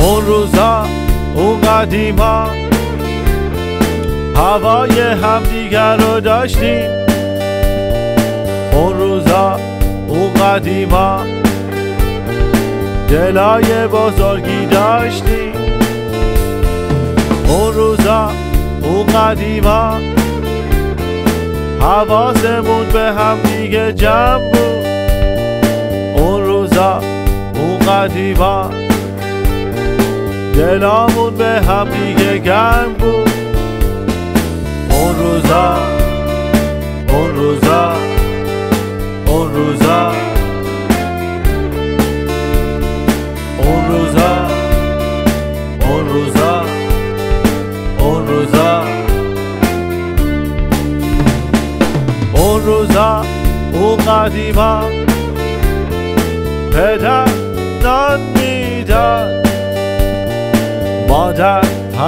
اون روزا اون قدیما. هوای همدیگر رو داشتیم. اون روزا اون قدیما. دلای بزرگی داشتیم. اون روزا اون قدیما. حواسمون به هم دیگه جمع بود. اون روزا اون قدیما. دلامون به هم دیگه گرم بود. اون روزا اون روزا اون روزا. اون روزا اون روزا اون روزا. اون روزا اون قدیما. پدر نان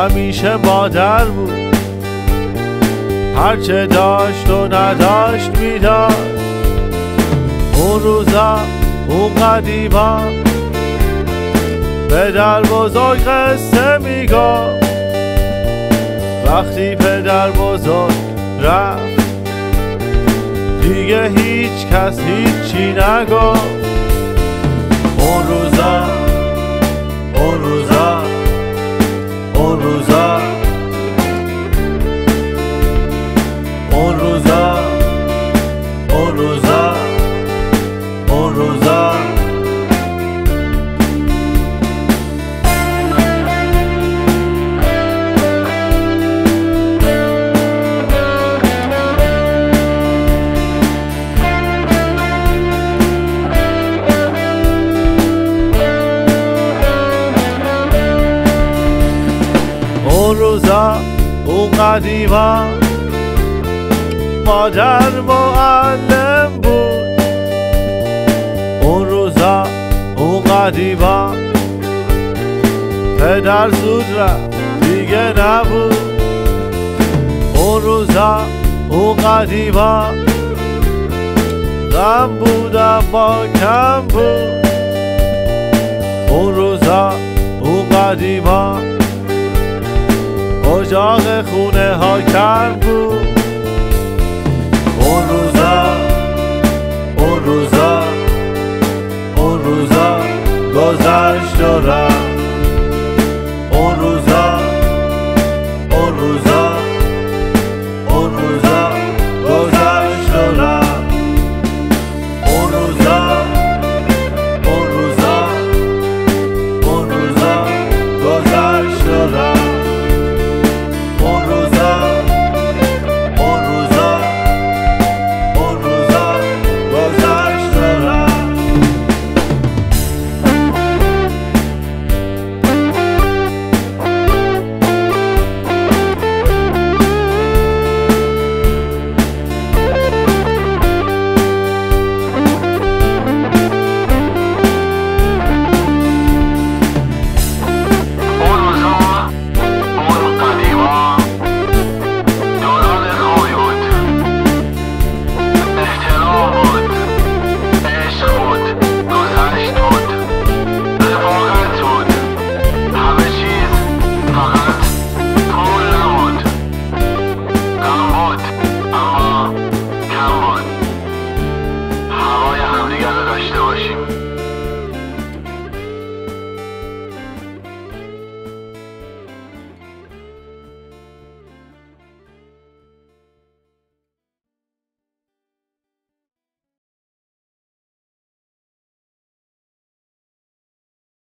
همیشه مادر بود. هرچه داشت و نداشت می‌داد. اون روزا اون قدیما. پدر بزرگ قصه می‌گفت. وقتی پدر بزرگ رفت دیگه هیچ کس هیچی نگفت. اون روزا اون روزا اون قدیما مادر معلم بود اون روزا اون قدیما پدر زود رفت دیگه نبود اون روزا اون قدیما غم بود اما کم بود اون روزا اون قدیما اجاق خونه ها کم بود. اون روزا اون روزا اون روزا گذشت و رفت.